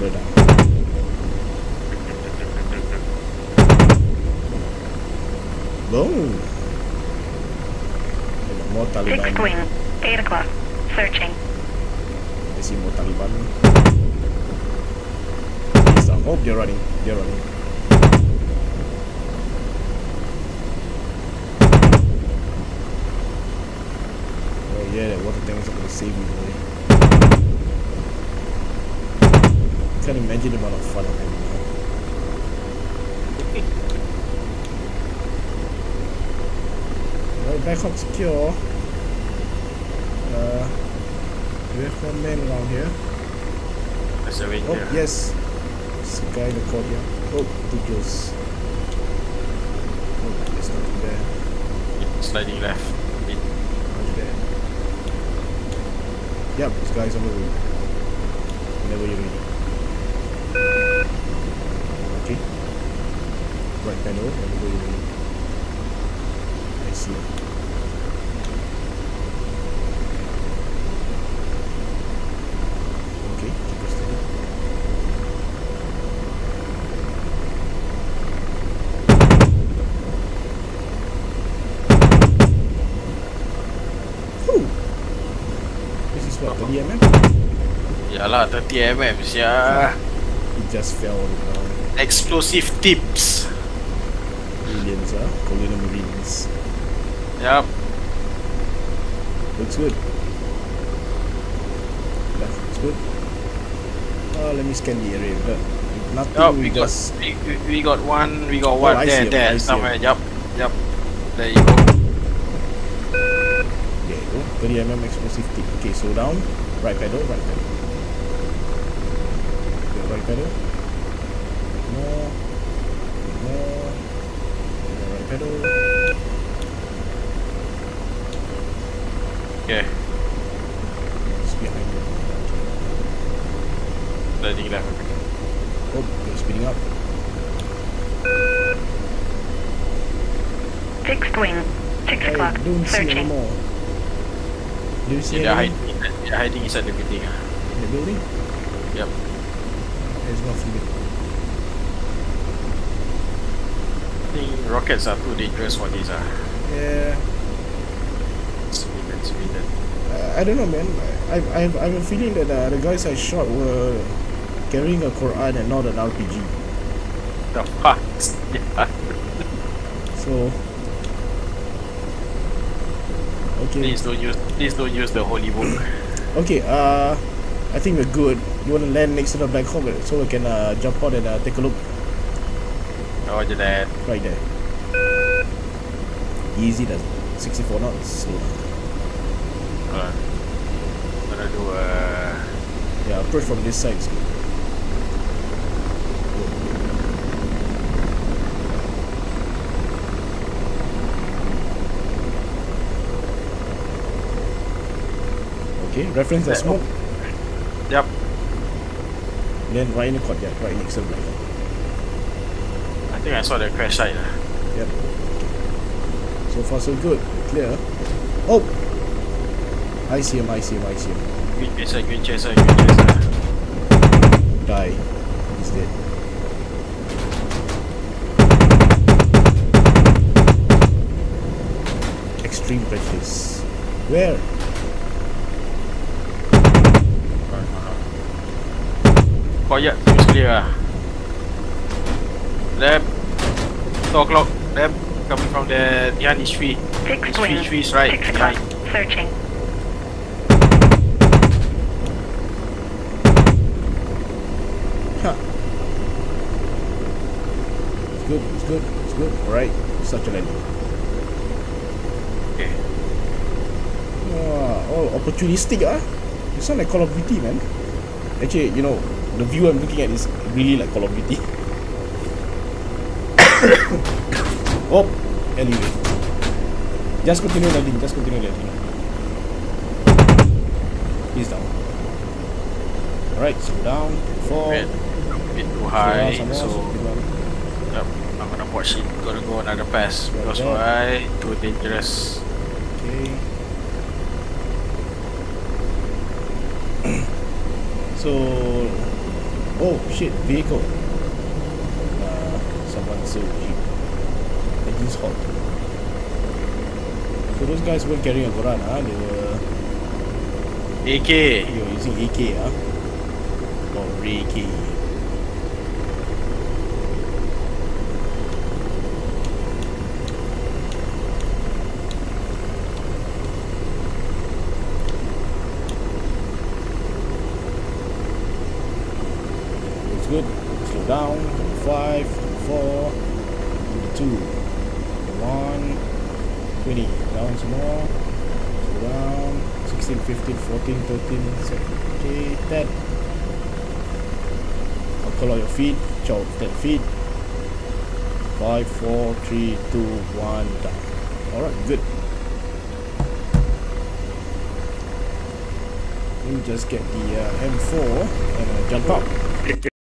product. Boom! Ayun. Six wing, 8 o'clock. Searching. I see more Taliban. So, oh, they're running. They're running. Oh yeah, that water tank is going to save me boy? Can't imagine the amount of fun I'm having now. Right, back up secure. Uh, we have one man around here? There's a wing Oh, yes. It's the guy in the courtyard. Oh, too close. Oh, there's nothing there. Sliding left. Bit. Nothing there. Yep, this guy's on the way. Whenever you're ready. Okay. Right panel, whenever you're ready. I see. Okay, keep it steady. Whew. This is what, 30 mm? Yalah 30 mm sia. It just fell on the ground. Explosive tips. Millions, huh? Colonial Marines. Yup. Looks good. Left looks good. Uh, let me scan the area. But nothing Yup, we got just... we, we, we got one we got Oh, one I there there somewhere. Yup. Yup. There you go. There you go. 30 mm explosive tip. Okay, slow down. Right pedal, right pedal. Okay, right pedal. More. More. Okay, Right pedal. Okay. It's behind you. Sliding left. Oh, you're speeding up. Fixed wing. 6 o'clock. don't see Searching. anymore. Do you see Yeah, they're hiding. They're hiding inside the building. in the building? Yep. There's no feeling. I think rockets are too dangerous for this. Ah. Yeah. Civilian, civilian. Uh, I don't know, man. I, I, have, I have a feeling that uh, the guys I shot were carrying a Quran and not an RPG. The fuck? Yeah. So. Okay. Please don't use. Please don't use the holy book. Okay. Uh, I think we're good. You want to land next to the Black Hawk so we can uh, jump out and uh, take a look Roger that. right there. Easy does it. 64 knots. Slow down. Uh, gonna do a. Yeah, approach from this side is good. Okay, reference the smoke. Yep. Then right in the courtyard, right next to the black. I think I saw the crash site. ah. Yep. So far so good. Clear. Oh! I see him, I see him, I see him. Green chaser, green chaser, green chaser. Die. He's dead. Extreme prejudice. Where? Quiet, it's clear. Ah. Left. Two o'clock. Left. Coming from the behind this tree. Fixed This wing. trees right 6 behind. Searching. Huh. It's good, it's good, it's good. Alright, such a landing. Okay. Wow, oh, opportunistic ah. It's sound like Call of Duty, man. Actually, you know, the view I'm looking at is really like Call of Duty. oh, anyway. Just continue landing, just continue landing. He's down. Alright, so down, four. Wait. A bit too high. So, down. yep. I'm gonna watch it. Gonna go another pass. Like Because why? Too dangerous. Okay. so, oh shit, vehicle. Uh, someone sold jeep. Hot. So those guys weren't carrying a Quran, huh? They were AK. they were using AK, huh? Or Reiki. It's good. Slow down. Five, four, two, one, 20. Down some more. Slow down. 16, 15, 14, 13, 17, okay, 10. I'll call out your feet. Chow 10 feet. 5, 4, 3, 2, 1, down. Alright, good. Let me just get the uh, M4 and uh, jump up.